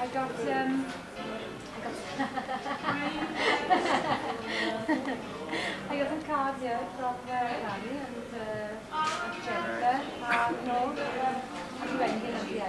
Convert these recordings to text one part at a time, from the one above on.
I got um, I got I got some cards here from uh, Annie and uh, Jennifer. Uh, no, I'm renting at the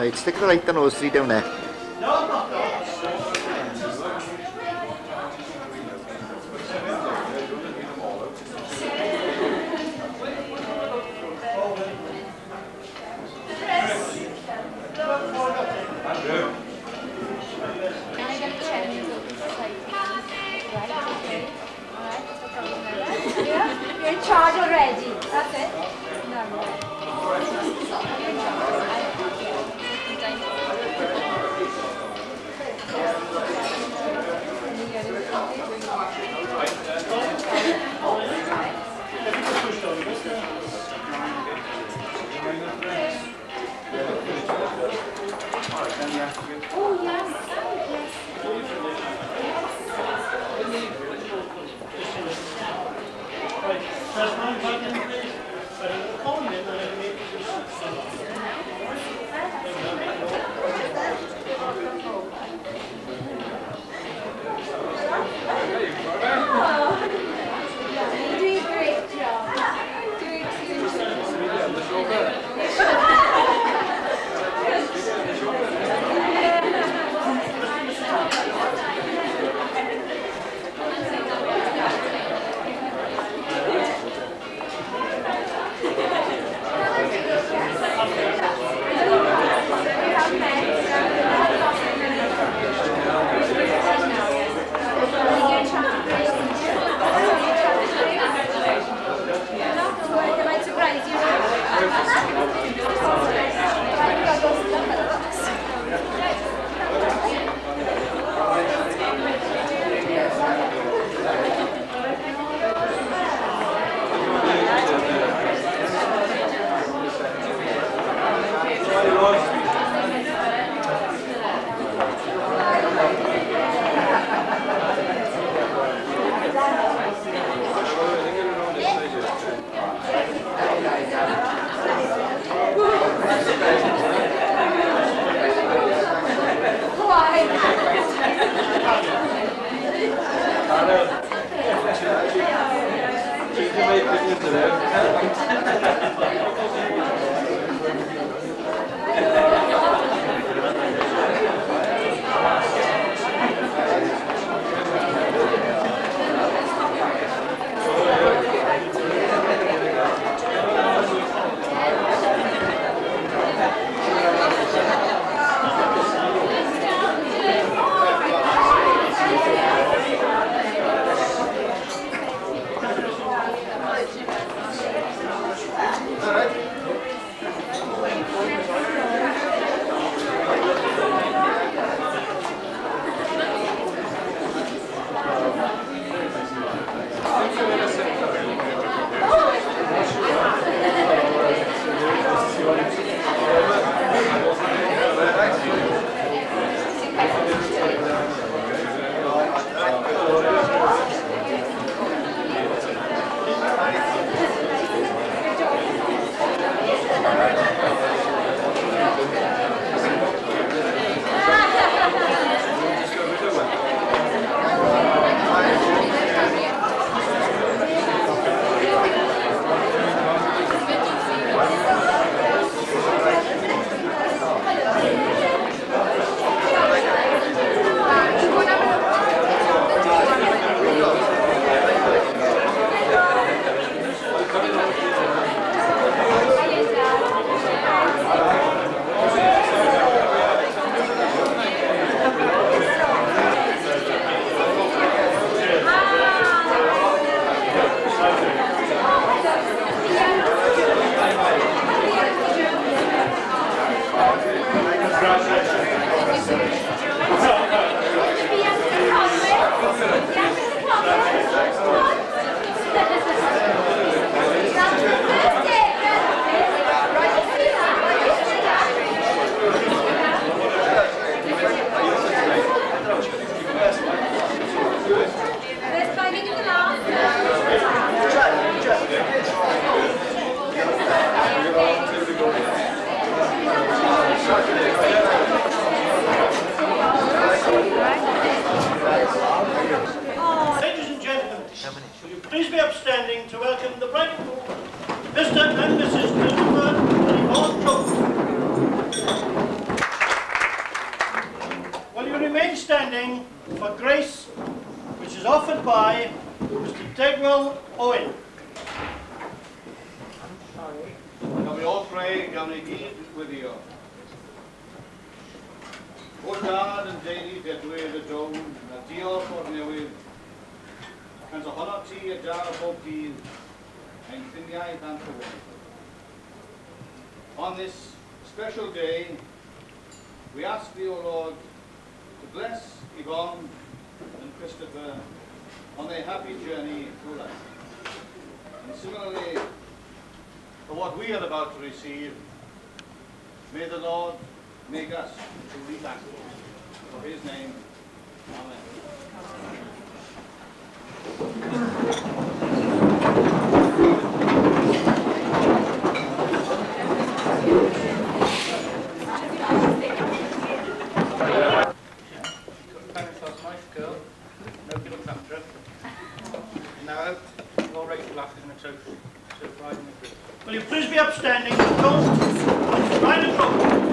ID. I'm going to check. Right, stick the right nose three down there. Can Yvonne and Christopher on their happy journey through life. And similarly, for what we are about to receive, may the Lord make us truly thankful. For his name, Amen. Parents lost my girl. No good on factor. Now, all right to laugh in the truth. So pride in the group. Will you please be upstanding and toast of Ryan and Crowe?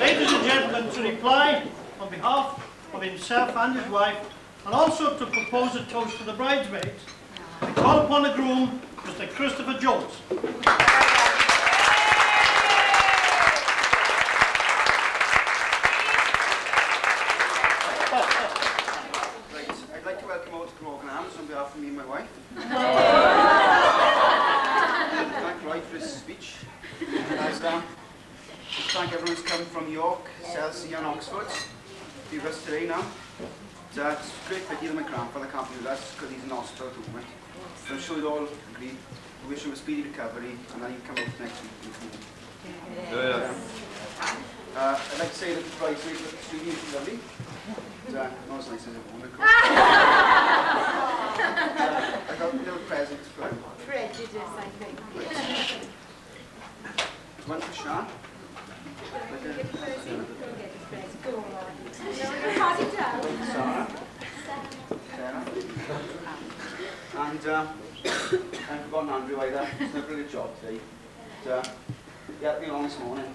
Ladies and gentlemen, to reply on behalf of himself and his wife, and also to propose a toast to the bridesmaids, I call upon the groom, Mr. Christopher Jones. I'd like to welcome all to Grogan Arms on behalf of me and my wife. thank everyone who's come from York, Chelsea and Oxford be with us today now. It's a great pity that my grandfather can't be with us because he's in hospital at the moment. So I'm sure you'd all agree. We wish him a speedy recovery and then he'll come out next week. with me. Uh, I'd like to say that the bridesmaids look extremely lovely. It's, uh, not as nice as it would. uh, I got little presents for him. Prejudice, I think. One for Sean. Like a, the Go on. No, pass it down. Sarah? Sarah? and, uh, and forgotten Andrew either. He's done a brilliant job today. But, uh, he helped me along this morning.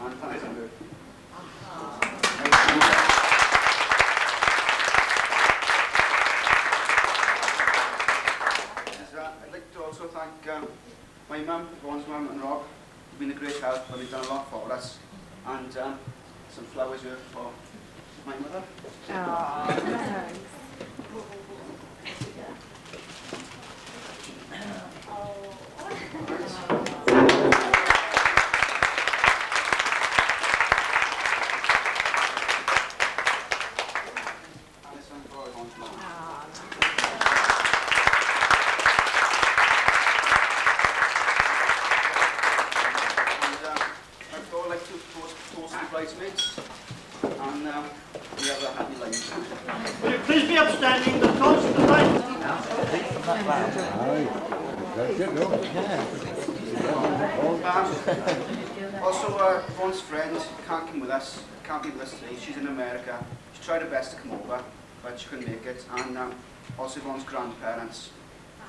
and thanks, Andrew. also thank um, my mum, Vaughan's mum and Rob, They've been a great help and they've done a lot for us. And um, some flowers here for my mother. And this one for Yvonne's mum. And uh, I'd all like to toast, toast the bridesmaids. And um, we have a happy life. Will you please be upstanding and toast to the bridesmaids? Um, also, uh, Yvonne's friend can't come with us, can't be with us today. She's in America. She tried her best to come over, but she couldn't make it. And um, also Yvonne's grandparents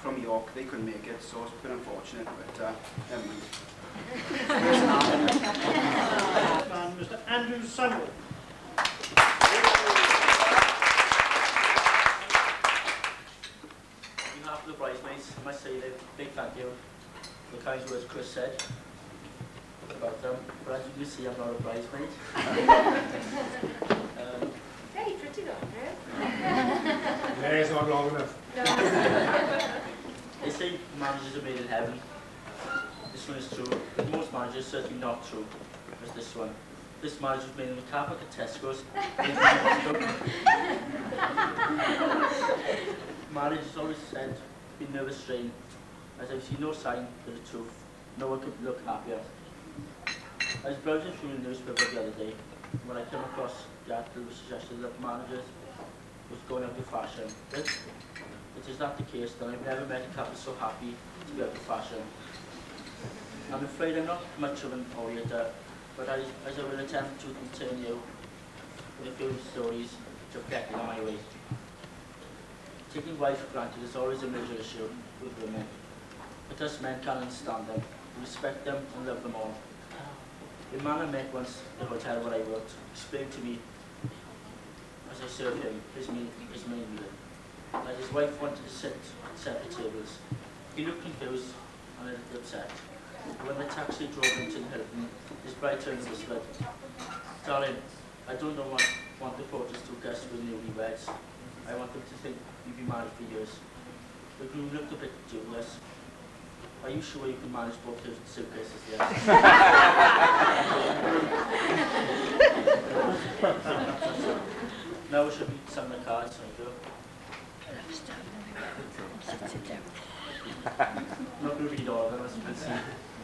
from York, they couldn't make it, so it's been unfortunate, but uh, never mind. Mr. Andrew Samuel. On behalf bridesmaids, I must say a big thank you for the kind words Chris said about them. But as you can see, I'm not a bridesmaid. um, Very pretty, though, Yeah, it's not long enough. they say marriages are made in heaven. This one is true. But most marriages are certainly not true as this one. This marriage was made in the car park at Tesco's. marriage is always said to be nervous strain, as I've seen no sign of the truth. No one could look happier. I was browsing through the newspaper the other day when I came across the article which suggested that managers was going out of fashion. It is not the case, then I've never met a couple so happy to be out of fashion. I'm afraid I'm not much of an orator, but I, as I will attempt to continue with a few stories to get on my way. Taking wife for granted is always a major issue with women. But us men can understand them, respect them and love them all. A man I met once in the hotel where I worked explained to me as I served him his main, his main meal that his wife wanted to sit at separate tables. He looked confused and a little upset. When the taxi drove into the Hilton, his bride turned and whispered, Darling, I don't know what want the photos to guests with newlyweds. I want them to think been married for years. The groom looked a bit dubious. Are you sure you can manage both those suitcases there? now we should be some of the cards, thank you. Not going to read all of them, as you can see.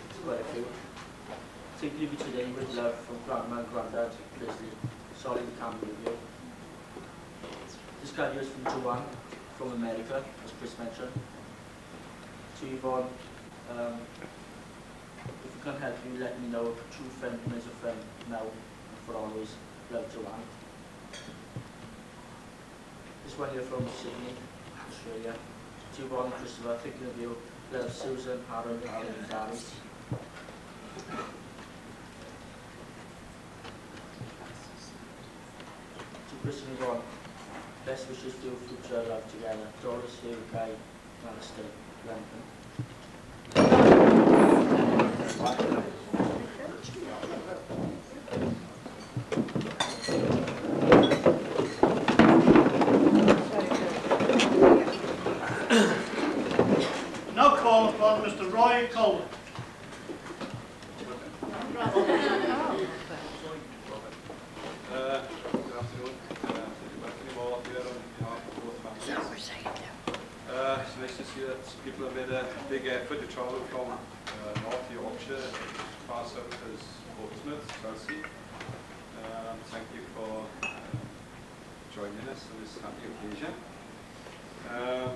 It's quite a few. Simply be today with love from Grandma and Grandad, Leslie. Sorry can't be with you. This guy here is from Joanne, from America, as Chris mentioned. To Yvonne, um, if you can help me, let me know. True friend remains a friend now and for always. Love, Joanne. This one here from Sydney, Australia. To Yvonne Christopher, thinking of you. Love, Susan, Aaron, Alan, and Danny. To Chris Yvonne, best wishes for your future love together. Doris, Guy, Alistair, London. Now call upon Mr. Roy Colwyn. Uh, Good afternoon. Uh, Welcome you all here on behalf of both families. Uh, It's nice to see that people have made a big effort to travel from uh, North Yorkshire far south as Portsmouth, Chelsea. Um, Thank you for uh, joining us on this happy occasion. Um,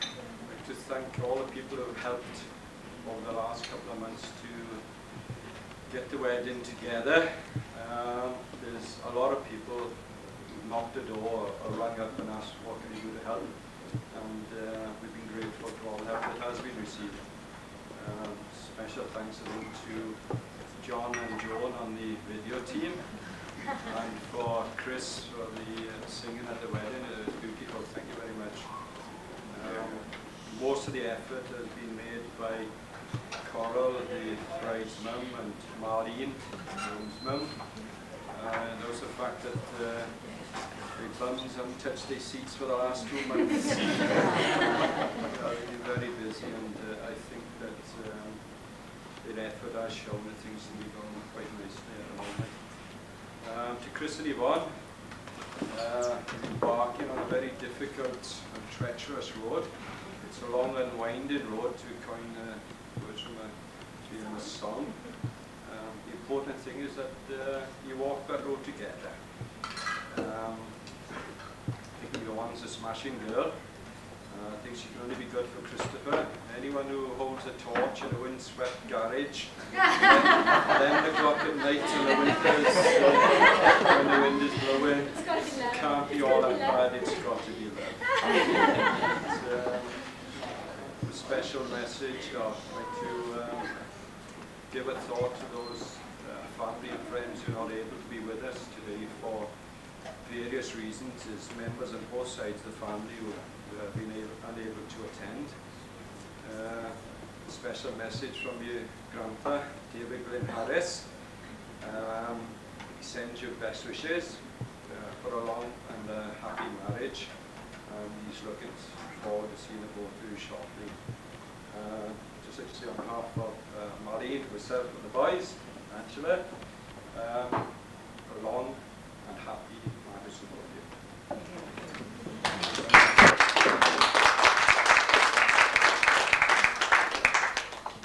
I'd like to thank all the people who have helped over the last couple of months to get the wedding together. Um, there's a lot of people who knocked the door or rang up and asked what can you do to help. And uh, we've been grateful for all the help that has been received. Um, special thanks to John and Joan on the video team and for Chris for the uh, singing at the wedding. It was beautiful. Thank you very much. Um, most of the effort has been made by Coral, the bride's mum, and Marlene, the groom's mum. And also the fact that uh, the bums haven't touched their seats for the last two months. They've been very busy, and uh, I think that um, their effort has shown that things can be going quite nicely at the moment. Um, to Chris and Yvonne, uh, embarking on a very difficult and treacherous road. It's a long and winding road to coin uh, words from a famous song. Um, the important thing is that uh, you walk that road together. Um, I think a smashing girl. Uh, I think she can only be good for Christopher. Anyone who holds a torch in a windswept garage, 11 o'clock at night in the winters, uh, when the wind is blowing, It's got to be can't be all that bad, it's got to be love. Special message like to um, give a thought to those uh, family and friends who are not able to be with us today for various reasons as members on both sides of the family who have been able, unable to attend. Uh, special message from your grandpa, David Glyn Harris. Um, he sends you best wishes uh, for a long and uh, happy marriage. And he's looking forward to seeing both of you shortly. Uh, just like to say on behalf of uh, Marlene, myself and the boys, Angela, um, a long and happy marriage to both of you.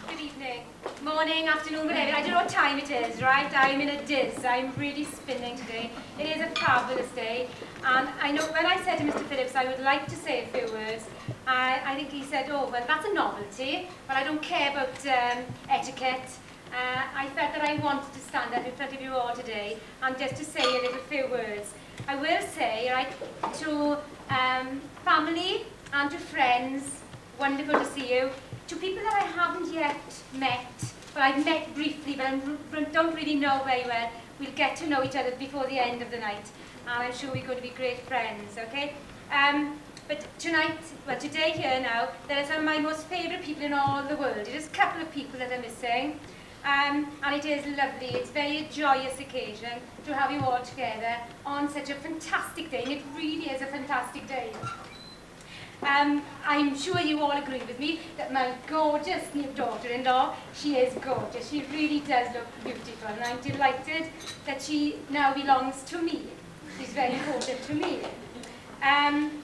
Good evening. Morning, afternoon, whatever. I don't know what time it is, right? I'm in a diz. I'm really spinning today. It is a fabulous day. And I know when I said to Mr. Phillips I would like to say a few words, I, I think he said, oh, well, that's a novelty, but I don't care about um, etiquette. Uh, I felt that I wanted to stand up in front of you all today and just to say a little few words. I will say, right, to Um, family and to friends, wonderful to see you. To people that I haven't yet met, but I've met briefly, but I don't really know very well. We'll get to know each other before the end of the night, and I'm sure we're going to be great friends, okay? Um, but tonight, well, today here now, there are some of my most favourite people in all the world. It is a couple of people that are missing, um, and it is lovely. It's very a joyous occasion to have you all together on such a fantastic day, and it really is a fantastic day. Um, I'm sure you all agree with me that my gorgeous new daughter-in-law, she is gorgeous. She really does look beautiful. And I'm delighted that she now belongs to me. She's very important to me. Um,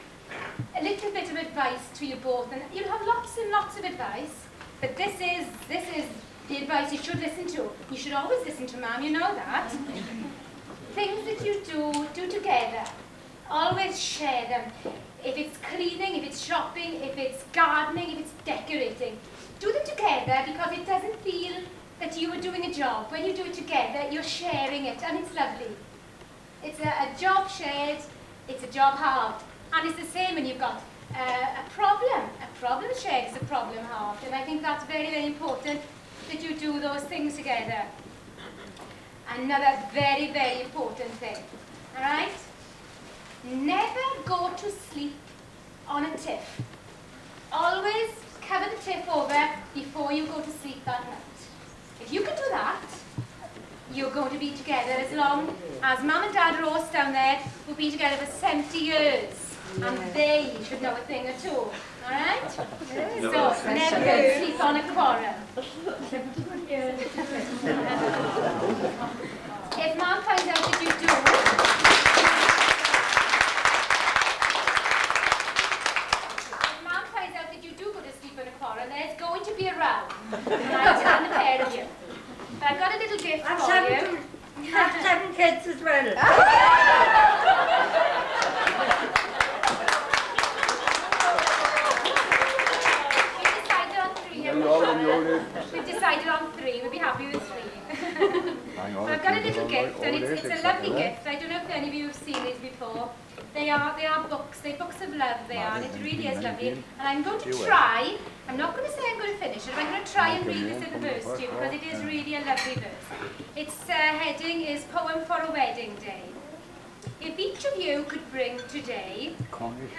a little bit of advice to you both. And you'll have lots and lots of advice. But this is, this is the advice you should listen to. You should always listen to mum, you know that. Things that you do, do together. Always share them. If it's cleaning, if it's shopping, if it's gardening, if it's decorating, do them together because it doesn't feel that you are doing a job. When you do it together, you're sharing it and it's lovely. It's a, a job shared, it's a job halved. And it's the same when you've got uh, a problem. A problem shared is a problem halved. And I think that's very, very important that you do those things together. Another very, very important thing, all right? Never go to sleep on a tiff. Always cover the tiff over before you go to sleep that night. If you can do that, you're going to be together as long as Mum and Dad Ross down there will be together for 70 years. And they should know a thing or two. Alright? So, never go sleep on a quarrel. if mom finds out that you do, if mom finds out that you do go to sleep on a quarrel, there's going to be a row. Right, and the pair of you. But I've got a little gift I've for seven, you. I've seven kids as well. We've decided on three. haven't we? We've decided on three. We'll be happy with three. so I've got a little gift, and it's, it's a lovely gift. I don't know if any of you have seen these before. They are they are books. They're books of love. They are. And it really is lovely. And I'm going to try. I'm not going to say I'm going to finish it. But I'm going to try and read this little verse to you because it is really a lovely verse. Its uh, heading is Poem for a Wedding Day. If each of you could bring today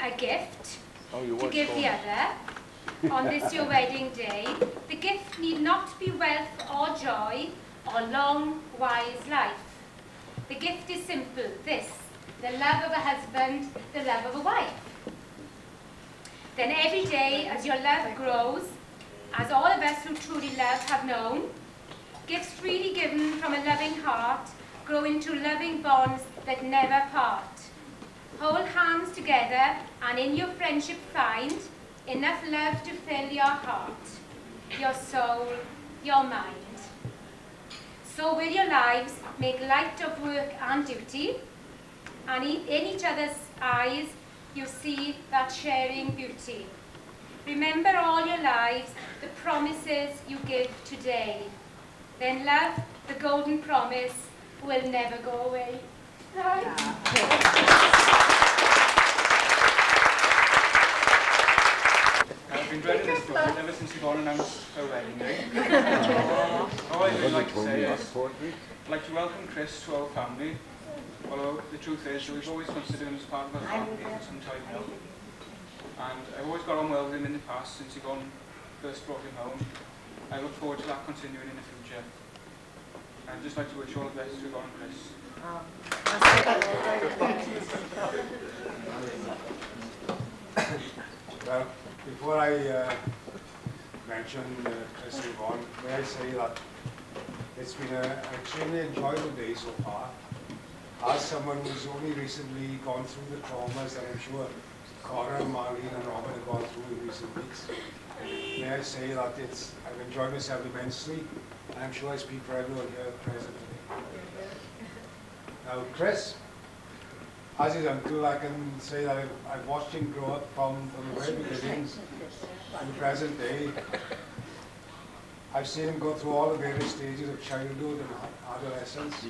a gift to give the other on this your wedding day, the gift need not be wealth or joy or long, wise life. The gift is simple, this, the love of a husband, the love of a wife. Then every day, as your love grows, as all of us who truly love have known, gifts freely given from a loving heart grow into loving bonds that never part. Hold hands together and in your friendship find enough love to fill your heart, your soul, your mind. So will your lives make light of work and duty, and in each other's eyes you see that sharing beauty. Remember all your lives the promises you give today. Then love, the golden promise, will never go away. I've been dreading this book ever since you gone and announced her wedding eh? day. All I would like to say is, I'd like to welcome Chris to our family, although the truth is we've always considered him as part of our family for some time now. And I've always got on well with him in the past since he gone first brought him home. I look forward to that continuing in the future. I'd just like to wish all the best to and Chris. Well, before I uh, mention uh, Chris and Yvonne, may I say that it's been a- an extremely enjoyable day so far. As someone who's only recently gone through the traumas that I'm sure Coral Marlene and Robert have gone through in recent weeks, may I say that it's, I've enjoyed myself immensely, I'm sure I speak for everyone here present. Now, Chris, as his uncle, I can say that I've, I've watched him grow up from, from the very beginnings to the present day. I've seen him go through all the various stages of childhood and adolescence.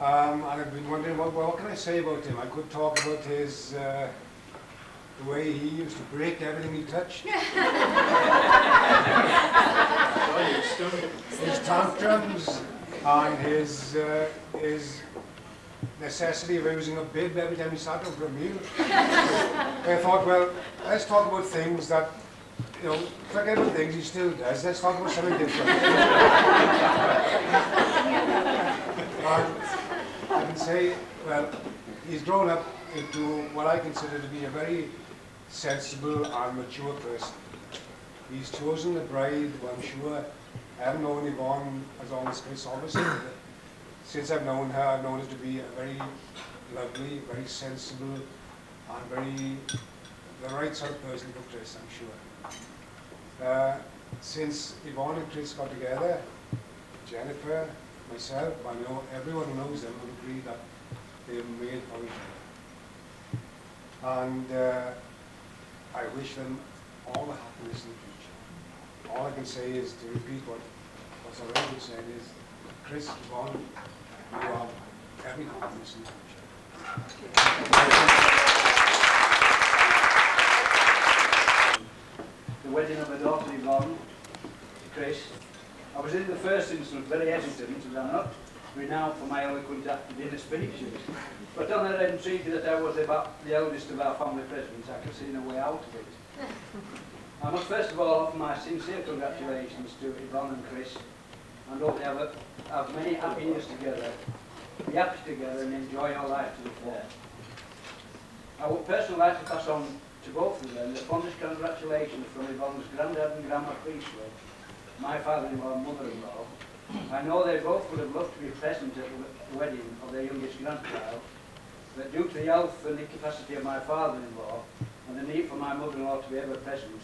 Um, and I've been wondering, what, what can I say about him? I could talk about his, uh, the way he used to break everything he touched. his tantrums and his, uh, his necessity of using a bib every time he sat a meal. I thought, well, let's talk about things that, you know, forget about things he still does. Let's talk about something different. and I can say, well, he's grown up into what I consider to be a very sensible and mature person. He's chosen the bride, well, I'm sure, I haven't known Yvonne as long as Chris, obviously. Since I've known her, I've known her to be a very lovely, very sensible, and very, the right sort of person for Chris, I'm sure. Uh, since Yvonne and Chris got together, Jennifer, myself, I know everyone who knows them will agree that they've made for each other. And uh, I wish them all the happiness in the future. All I can say is to repeat what was already said is, Chris, Yvonne, you are every happiness in the wedding of my daughter Yvonne, Chris. I was in the first instance very hesitant as I'm not renowned for my eloquent dinner speeches. But on the entreaty that I was about the eldest of our family presidents, I could see no way out of it. I must first of all offer my sincere congratulations to Yvonne and Chris and hope they have, a, have many happy years together, be happy together and enjoy your life to the full. I would personally like to pass on to both of them the fondest congratulations from Yvonne's granddad and grandma Priestley, my father-in-law and mother-in-law. I know they both would have loved to be present at the wedding of their youngest grandchild, but due to the health and incapacity of my father-in-law and the need for my mother-in-law to be ever present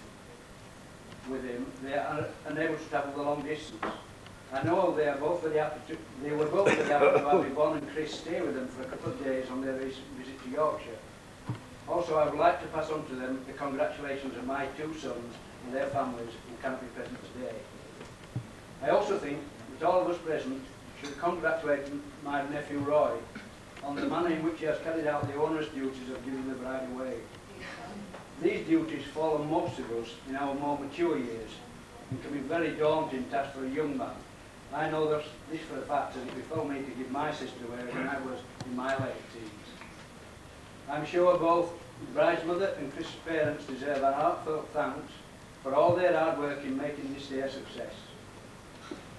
with him, they are unable to travel the long distance. I know they are both very happy to, they were both very happy to and Chris stay with them for a couple of days on their visit to Yorkshire. Also, I would like to pass on to them the congratulations of my two sons and their families who cannot be present today. I also think that all of us present should congratulate my nephew Roy on the manner in which he has carried out the onerous duties of giving the bride away. These duties fall on most of us in our more mature years and can be very daunting task for a young man. I know this, this for a fact as it befell me to give my sister away when I was in my late teens. I'm sure both the bride's mother and Chris's parents deserve our heartfelt thanks for all their hard work in making this day a success.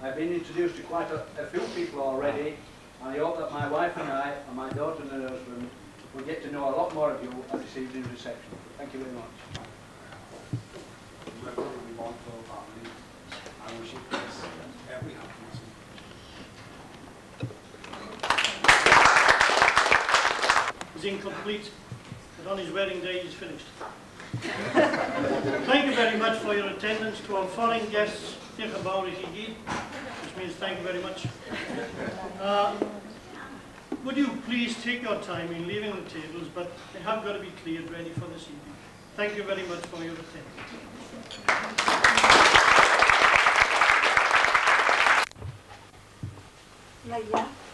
I've been introduced to quite a, a few people already, and I hope that my wife and I, and my daughter and her husband, will get to know a lot more of you at this evening's reception. Thank you very much. I wish you every happiness. is incomplete, but on his wedding day he's finished. thank you very much for your attendance to our foreign guests. Which means thank you very much. Uh, would you please take your time in leaving the tables, but they have got to be cleared ready for this evening. Thank you very much for your attendance. Leia.